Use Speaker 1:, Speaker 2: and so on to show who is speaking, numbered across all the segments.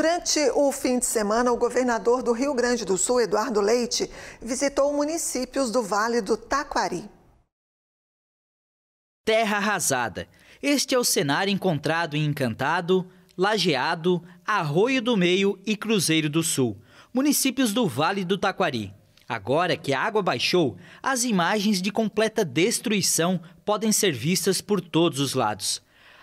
Speaker 1: Durante o fim de semana, o governador do Rio Grande do Sul, Eduardo Leite, visitou municípios do Vale do Taquari.
Speaker 2: Terra arrasada. Este é o cenário encontrado em Encantado, Lajeado, Arroio do Meio e Cruzeiro do Sul, municípios do Vale do Taquari. Agora que a água baixou, as imagens de completa destruição podem ser vistas por todos os lados.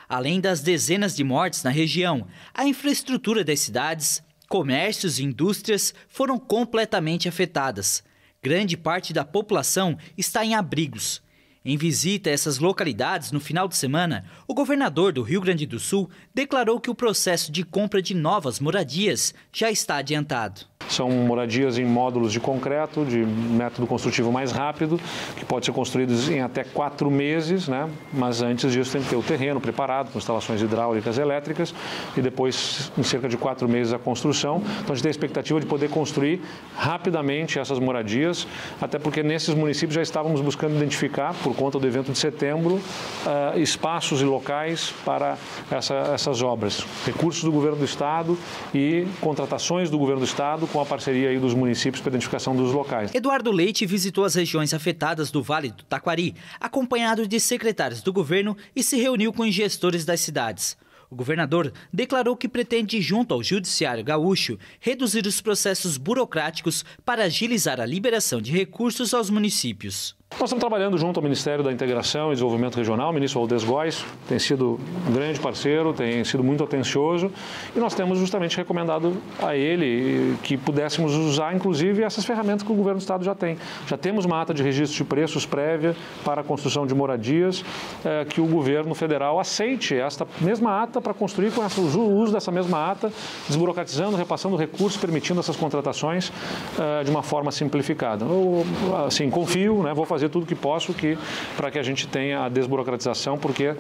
Speaker 2: Além das dezenas de mortes na região, a infraestrutura das cidades, comércios e indústrias foram completamente afetadas. Grande parte da população está em abrigos. Em visita a essas localidades no final de semana, o governador do Rio Grande do Sul declarou que o processo de compra de novas moradias já está adiantado.
Speaker 3: São moradias em módulos de concreto, de método construtivo mais rápido, que pode ser construídos em até quatro meses, né? mas antes disso tem que ter o terreno preparado, com instalações hidráulicas elétricas, e depois, em cerca de quatro meses, a construção. Então a gente tem a expectativa de poder construir rapidamente essas moradias, até porque nesses municípios já estávamos buscando identificar, por conta do evento de setembro, uh, espaços e locais para essa, essas obras. Recursos do governo do Estado e contratações do governo do Estado com a parceria aí dos municípios para identificação dos locais.
Speaker 2: Eduardo Leite visitou as regiões afetadas do Vale do Taquari, acompanhado de secretários do governo e se reuniu com gestores das cidades. O governador declarou que pretende, junto ao Judiciário Gaúcho, reduzir os processos burocráticos para agilizar a liberação de recursos aos municípios.
Speaker 3: Nós estamos trabalhando junto ao Ministério da Integração e Desenvolvimento Regional, o ministro Aldes Góes tem sido um grande parceiro, tem sido muito atencioso e nós temos justamente recomendado a ele que pudéssemos usar, inclusive, essas ferramentas que o governo do Estado já tem. Já temos uma ata de registro de preços prévia para a construção de moradias, é, que o governo federal aceite esta mesma ata para construir com essa, o uso dessa mesma ata, desburocratizando, repassando recursos, permitindo essas contratações é, de uma forma simplificada. Eu, assim, confio, né, vou fazer fazer tudo que posso que, para que a gente tenha a desburocratização, porque eh,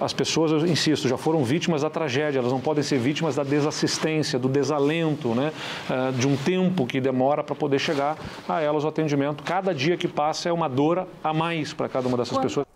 Speaker 3: as pessoas, eu insisto, já foram vítimas da tragédia, elas não podem ser vítimas da desassistência, do desalento, né? Eh, de um tempo que demora para poder chegar a elas o atendimento. Cada dia que passa é uma dor a mais para cada uma dessas pessoas.